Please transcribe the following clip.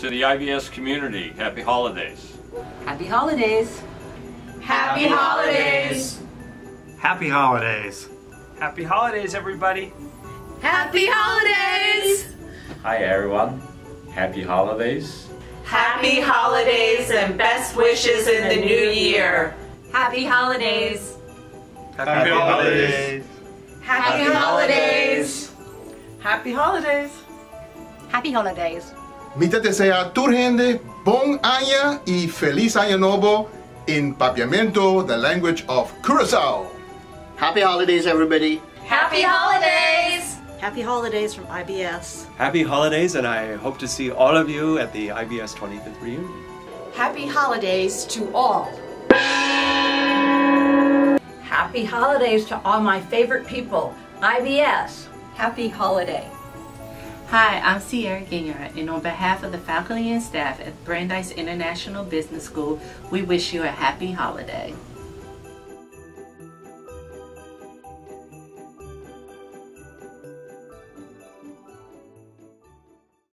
To the IBS community, happy holidays. Happy holidays. Happy holidays. Happy holidays. Happy holidays, everybody. Happy holidays. Hi everyone. Happy holidays. Happy holidays and best wishes in the new year. Happy holidays. Happy holidays. Happy holidays. Happy holidays. Happy holidays. Mita desea turgende bon año y feliz año nuevo in papiamento, the language of Curacao. Happy holidays, everybody. Happy holidays. Happy holidays from IBS. Happy holidays, and I hope to see all of you at the IBS 25th reunion. Happy holidays to all. Happy holidays to all my favorite people. IBS. Happy holiday. Hi, I'm Sierra Guignard, and on behalf of the faculty and staff at Brandeis International Business School, we wish you a happy holiday.